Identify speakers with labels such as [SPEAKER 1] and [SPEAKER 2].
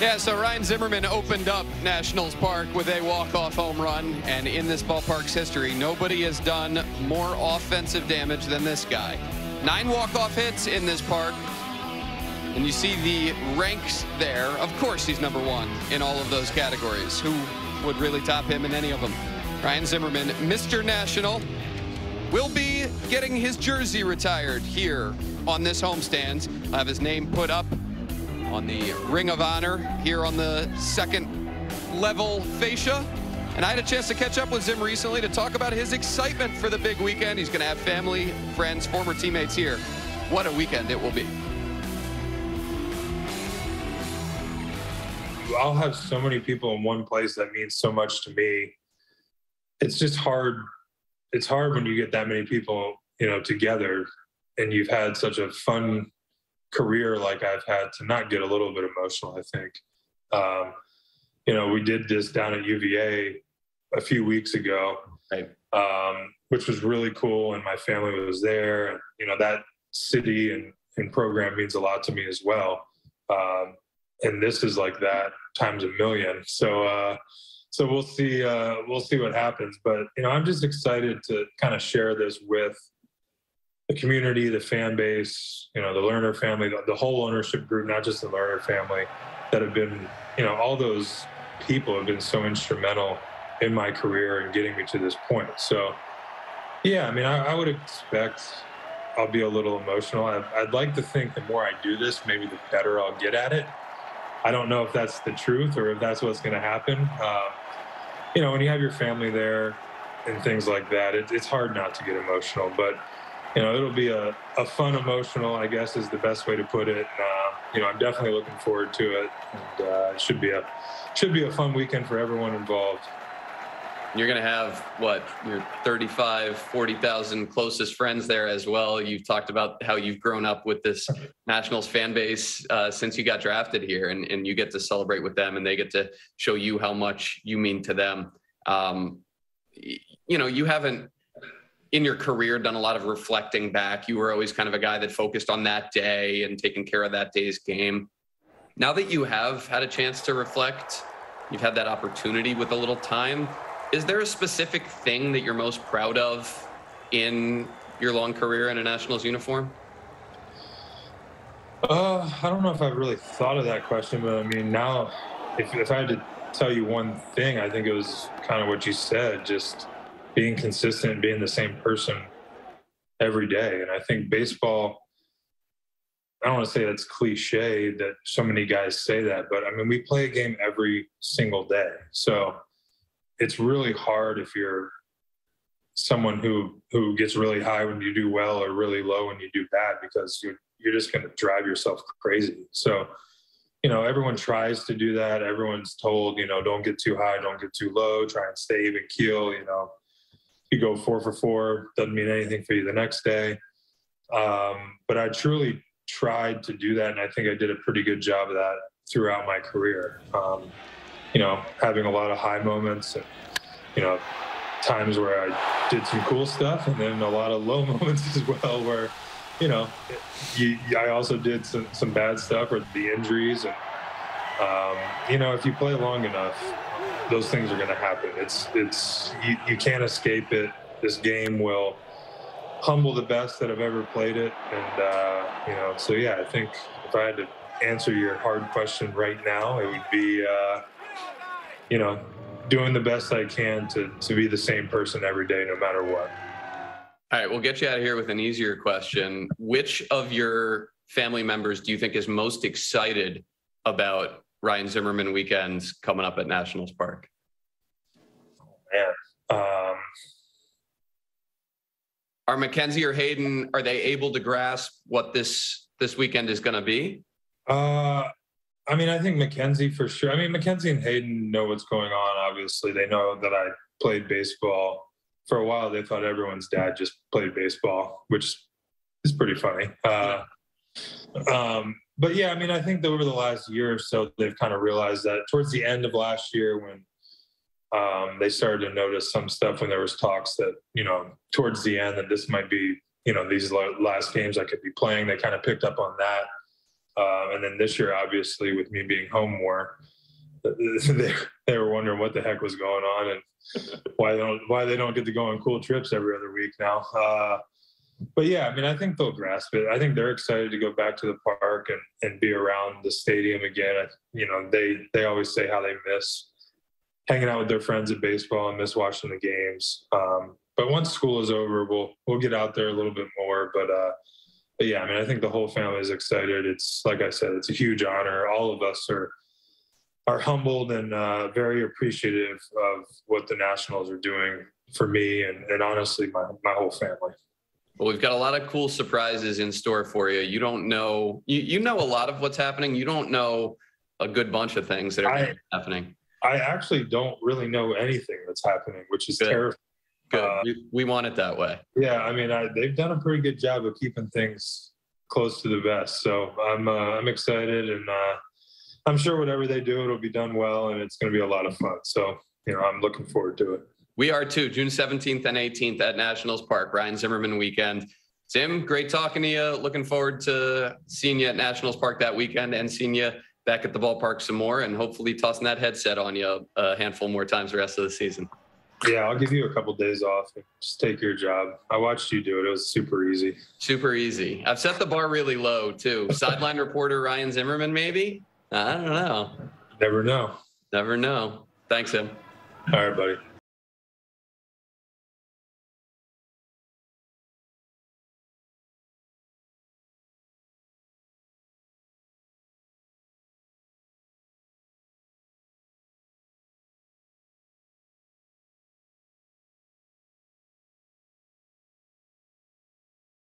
[SPEAKER 1] Yeah, so Ryan Zimmerman opened up Nationals Park with a walk-off home run, and in this ballpark's history, nobody has done more offensive damage than this guy. Nine walk-off hits in this park, and you see the ranks there. Of course, he's number one in all of those categories. Who would really top him in any of them? Ryan Zimmerman, Mr. National, will be getting his jersey retired here on this homestand. I'll have his name put up on the Ring of Honor here on the second level fascia. And I had a chance to catch up with Zim recently to talk about his excitement for the big weekend. He's going to have family, friends, former teammates here. What a weekend it will be.
[SPEAKER 2] I'll have so many people in one place that means so much to me. It's just hard. It's hard when you get that many people, you know, together and you've had such a fun career like I've had to not get a little bit emotional, I think. Um, you know, we did this down at UVA a few weeks ago, right. um, which was really cool. And my family was there. And, you know, that city and, and program means a lot to me as well. Um, and this is like that times a million. So, uh, so we'll see, uh, we'll see what happens. But, you know, I'm just excited to kind of share this with the community, the fan base, you know, the Lerner family, the, the whole ownership group, not just the Lerner family, that have been, you know, all those people have been so instrumental in my career and getting me to this point. So, yeah, I mean, I, I would expect I'll be a little emotional. I, I'd like to think the more I do this, maybe the better I'll get at it. I don't know if that's the truth or if that's what's going to happen. Uh, you know, when you have your family there and things like that, it, it's hard not to get emotional. But you know, it'll be a, a fun, emotional, I guess, is the best way to put it. Uh, you know, I'm definitely looking forward to it, and uh, it should be a should be a fun weekend for everyone involved.
[SPEAKER 1] You're going to have what your 35, 40,000 closest friends there as well. You've talked about how you've grown up with this Nationals fan base uh, since you got drafted here, and, and you get to celebrate with them, and they get to show you how much you mean to them. Um, you know, you haven't in your career done a lot of reflecting back. You were always kind of a guy that focused on that day and taking care of that day's game. Now that you have had a chance to reflect, you've had that opportunity with a little time. Is there a specific thing that you're most proud of in your long career in a Nationals uniform?
[SPEAKER 2] Uh, I don't know if I've really thought of that question, but I mean, now, if, if I had to tell you one thing, I think it was kind of what you said, just being consistent, being the same person every day. And I think baseball, I don't want to say that's cliche that so many guys say that, but I mean, we play a game every single day. So it's really hard if you're someone who who gets really high when you do well or really low when you do bad because you're you're just going to drive yourself crazy. So, you know, everyone tries to do that. Everyone's told, you know, don't get too high, don't get too low, try and stay even keel, you know you go four for four, doesn't mean anything for you the next day. Um, but I truly tried to do that, and I think I did a pretty good job of that throughout my career. Um, you know, having a lot of high moments, and you know, times where I did some cool stuff, and then a lot of low moments as well, where you know, you, I also did some some bad stuff or the injuries, and um, you know, if you play long enough, those things are going to happen. It's it's you, you can't escape it. This game will humble the best that have ever played it, and uh, you know. So yeah, I think if I had to answer your hard question right now, it would be uh, you know doing the best I can to to be the same person every day, no matter what.
[SPEAKER 1] All right, we'll get you out of here with an easier question. Which of your family members do you think is most excited about Ryan Zimmerman weekends coming up at Nationals Park?
[SPEAKER 2] Man, um,
[SPEAKER 1] are Mackenzie or Hayden are they able to grasp what this this weekend is going to be?
[SPEAKER 2] Uh, I mean, I think Mackenzie for sure. I mean, Mackenzie and Hayden know what's going on. Obviously, they know that I played baseball for a while. They thought everyone's dad just played baseball, which is pretty funny. Uh, um, but yeah, I mean, I think over the last year or so, they've kind of realized that towards the end of last year, when um, they started to notice some stuff when there was talks that you know towards the end that this might be you know these last games I could be playing. They kind of picked up on that. Uh, and then this year, obviously, with me being home more, they, they were wondering what the heck was going on and why they don't why they don't get to go on cool trips every other week now. Uh, but yeah, I mean, I think they'll grasp it. I think they're excited to go back to the park and, and be around the stadium again. I, you know, they they always say how they miss hanging out with their friends at baseball and miss watching the games. Um, but once school is over, we'll we'll get out there a little bit more. But uh, but yeah, I mean, I think the whole family is excited. It's like I said, it's a huge honor. All of us are are humbled and uh, very appreciative of what the Nationals are doing for me and, and honestly my, my whole family.
[SPEAKER 1] Well, we've got a lot of cool surprises in store for you. You don't know, you, you know a lot of what's happening. You don't know a good bunch of things that are I, happening.
[SPEAKER 2] I actually don't really know anything that's happening, which is
[SPEAKER 1] good.
[SPEAKER 2] terrifying.
[SPEAKER 1] Good. Uh, we, we, want it that way.
[SPEAKER 2] Yeah, I mean, I, they've done a pretty good job of keeping things close to the vest. So I'm uh, I'm excited, and uh, I'm sure whatever they do, it'll be done well, and it's going to be a lot of fun. So you know, I'm looking forward to it.
[SPEAKER 1] We are too. June 17th and 18th at Nationals Park, Ryan Zimmerman weekend. Zim, great talking to you. Looking forward to seeing you at Nationals Park that weekend and seeing you back at the ballpark some more and hopefully tossing that headset on you a handful more times the rest of the season.
[SPEAKER 2] Yeah, I'll give you a couple of days off. Just take your job. I watched you do it. It was super easy.
[SPEAKER 1] Super easy. I've set the bar really low too. Sideline reporter Ryan Zimmerman, maybe. I don't know.
[SPEAKER 2] Never know.
[SPEAKER 1] Never know. Thanks, Zim.
[SPEAKER 2] All right, buddy.